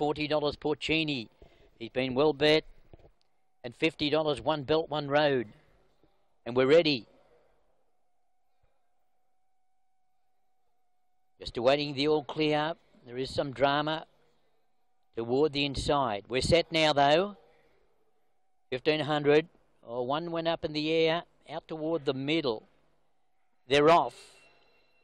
$40 Porcini. He's been well bet. And $50 One Belt, One Road. And we're ready. Just awaiting the all clear. There is some drama toward the inside. We're set now though. 1500. Oh, one went up in the air, out toward the middle. They're off.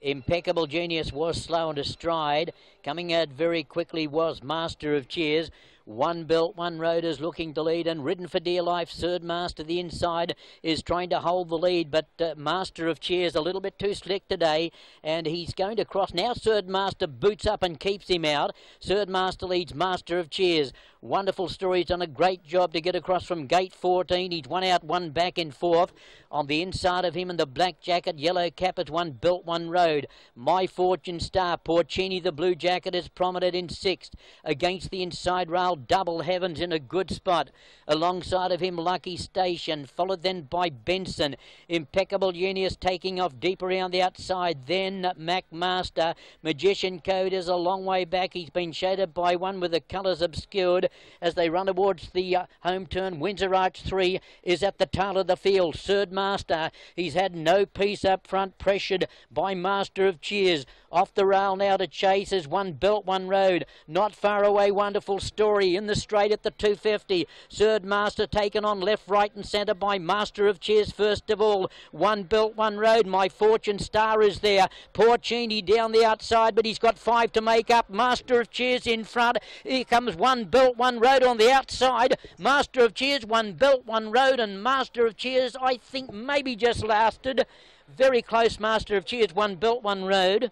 Impeccable Genius was slow and a stride. Coming out very quickly was Master of Cheers. One belt, one road is looking to lead and ridden for dear life. Third Master, the inside, is trying to hold the lead, but uh, Master of Cheers a little bit too slick today, and he's going to cross. Now Third Master boots up and keeps him out. Third Master leads Master of Cheers. Wonderful story. He's done a great job to get across from gate 14. He's one out, one back in fourth. On the inside of him in the black jacket, yellow cap is one belt, one road. My Fortune Star, Porcini, the blue jacket, is prominent in sixth. Against the inside rail, Double Heavens in a good spot. Alongside of him, Lucky Station, followed then by Benson. Impeccable Genius taking off deep around the outside. Then MacMaster. Magician Code is a long way back. He's been shaded by one with the colours obscured as they run towards the uh, home turn. Windsor Arch 3 is at the tail of the field. Third Master, he's had no peace up front, pressured by Master of Cheers. Off the rail now to chase is one belt, one road. Not far away, wonderful story in the straight at the 250. Third Master taken on left, right, and centre by Master of Cheers first of all. One belt, one road. My Fortune Star is there. Porcini down the outside, but he's got five to make up. Master of Cheers in front. Here comes one belt, one road on the outside. Master of Cheers, one belt, one road, and Master of Cheers, I think, maybe just lasted. Very close, Master of Cheers, one belt, one road.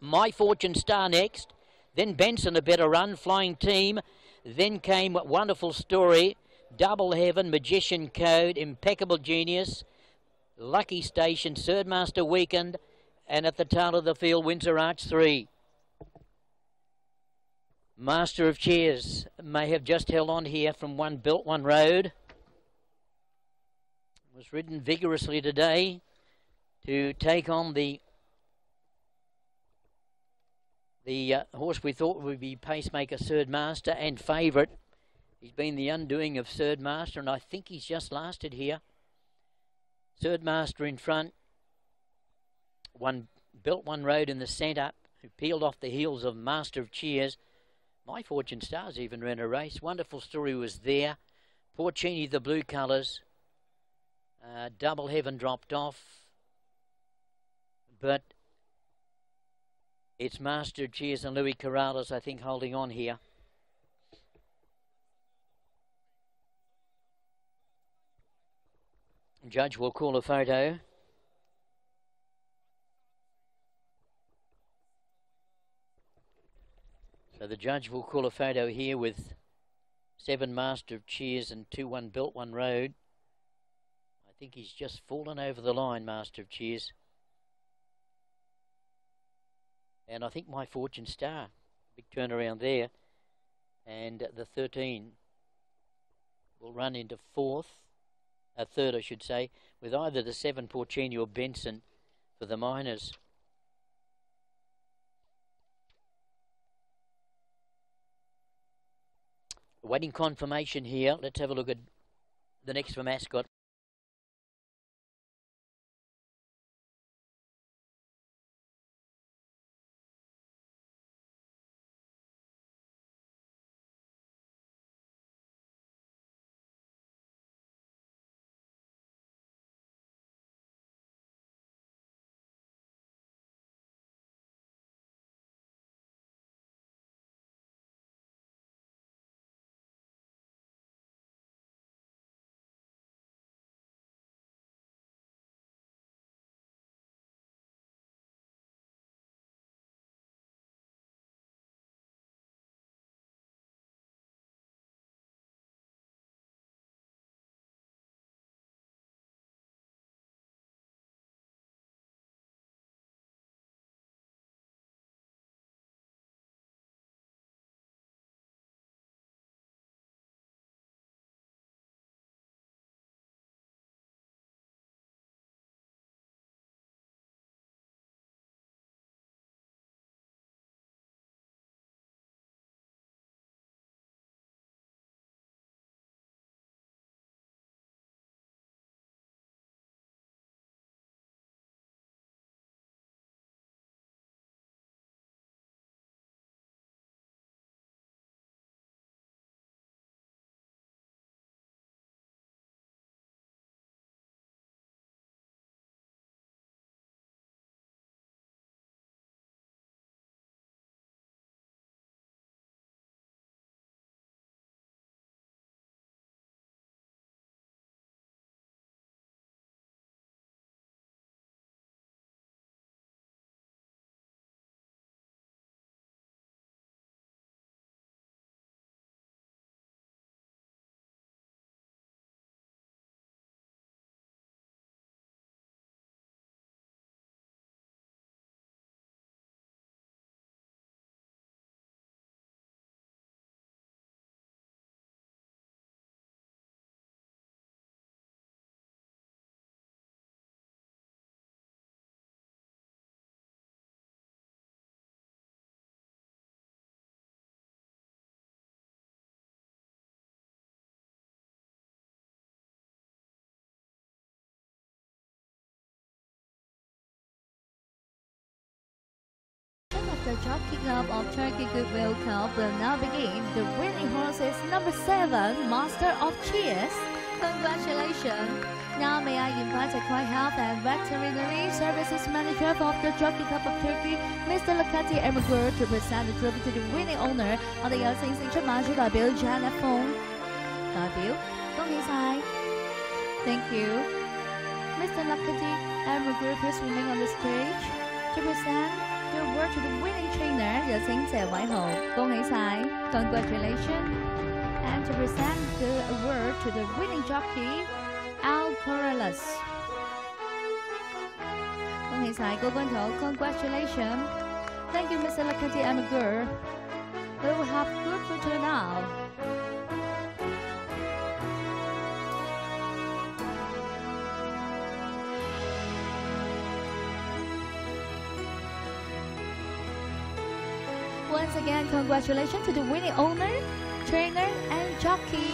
My Fortune Star next. Then Benson, a better run, Flying Team. Then came Wonderful Story, Double Heaven, Magician Code, Impeccable Genius, Lucky Station, Third Master Weekend, and at the tail of the field, Windsor Arch 3. Master of Cheers may have just held on here from one belt one road. Was ridden vigorously today to take on the the uh, horse we thought would be pacemaker third master and favourite. He's been the undoing of third master, and I think he's just lasted here. Third master in front. One belt one road in the centre, who peeled off the heels of Master of Cheers. My Fortune Stars even ran a race. Wonderful story was there. Porcini, the blue colours. Uh, Double Heaven dropped off. But it's Master Cheers and Luis Corrales, I think, holding on here. Judge will call a photo. So the judge will call a photo here with seven Master of Cheers and two one Belt One Road. I think he's just fallen over the line, Master of Cheers. And I think my Fortune Star, big turnaround there. And the 13 will run into fourth, a third I should say, with either the 7 Porcini or Benson for the minors. Waiting confirmation here. Let's have a look at the next for mascot. the Jockey Club of Turkey Goodwill Cup will now begin the winning horse is number 7, Master of Cheers. Congratulations! Now may I invite the Quite Health and Veterinary Services Manager of the Jockey Club of Turkey, Mr. Lakati Ermagur, to present the trophy to the winning owner of the Yeltsin Central Magic Bill Janet Fong. Bill, Thank you. Mr. Lakati Ermagur, please remain on the stage to present the award to the winning trainer。有请谢伟豪，恭喜晒！Congratulations! And to present the award to the winning jockey, Al Corrales。恭喜晒高君土，Congratulations! Thank you, Mr. Lakati Amagur. We will have good photo now. Once again, congratulations to the winning owner, trainer, and jockey.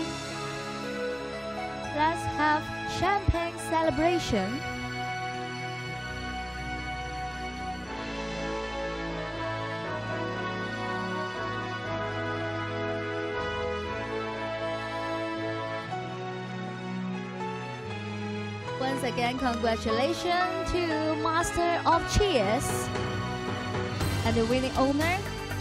Let's have champagne celebration. Once again, congratulations to Master of Cheers and the winning owner,